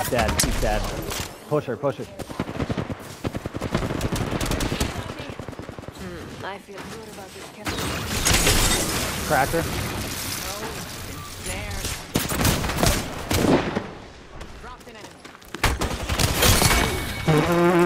He's dead. He's dead. Push her, push her. Hmm, I feel good about this captain. Cracker. Oh, Dropped an enemy.